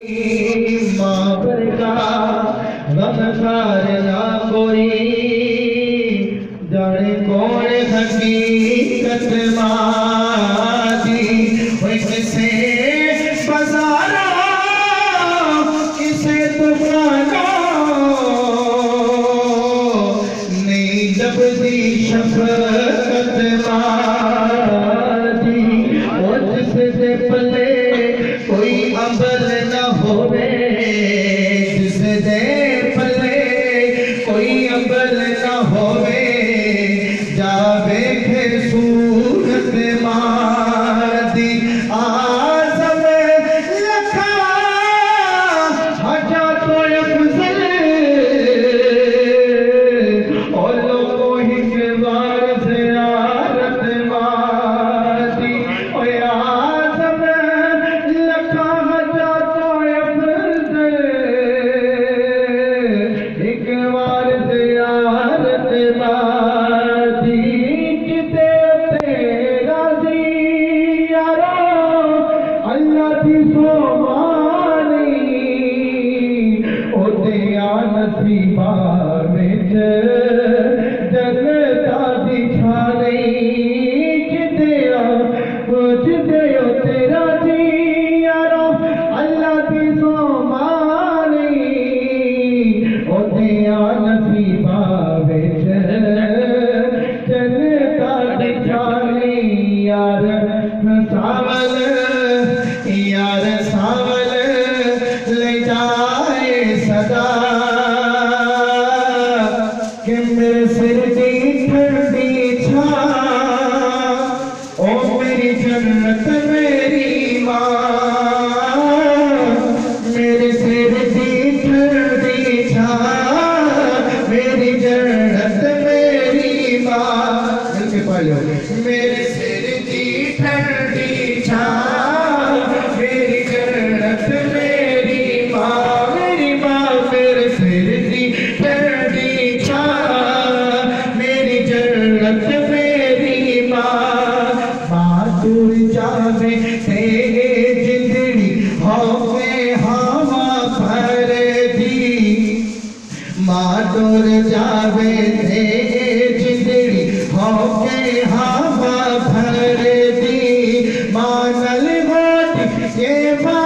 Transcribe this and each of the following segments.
مابر کا غم نہ کوئی جانے کون حقیقت مادی ویسے بزارا کسے دفانا نہیں جب دی شفقت مادی اور جس سے پلے کوئی عمل جنت میری ماں میرے سر کی ٹھنڈی چھا میری جنت میری ماں میرے سر کی ٹھنڈی چھا Yeah.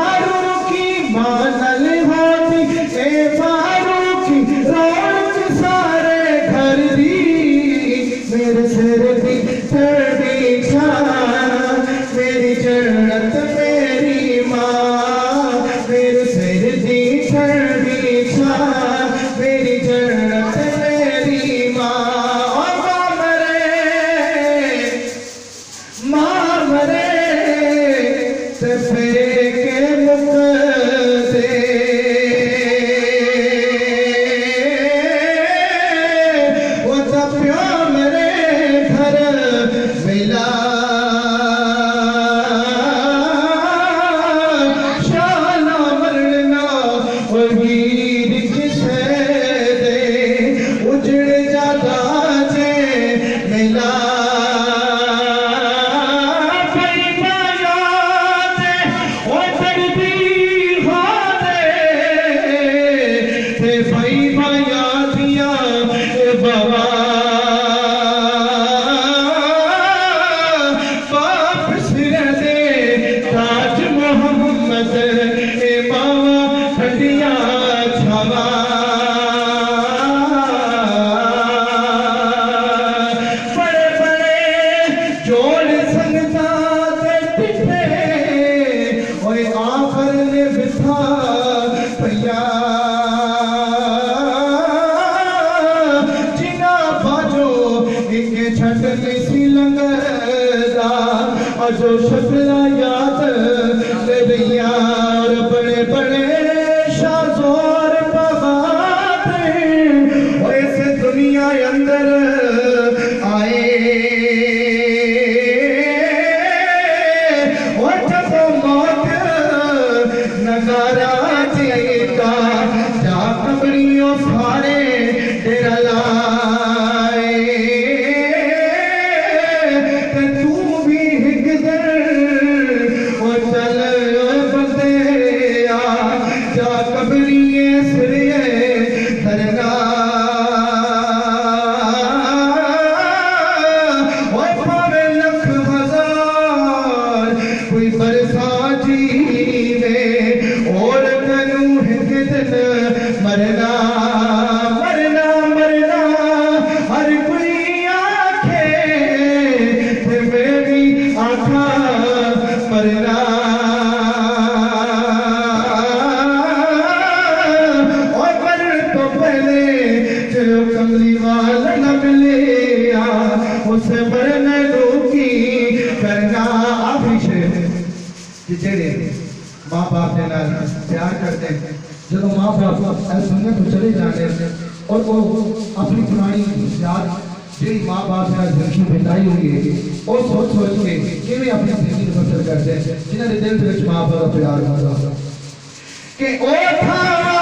Hacı Şefreler کملی والا نہ روکی کرنا کہ ماں باپ نے نال پیار کرتے ہیں جب ماں باپ اہل چلے جانے اور وہ اپنی پرانی یاد ماں باپ نے زندگی ہوئی ہے سوچ سوچ کے اپنی زندگی بسر کرتے ہیں؟ جنہیں دل ماں باپ پیار کرتا کہ تھا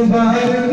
তোমার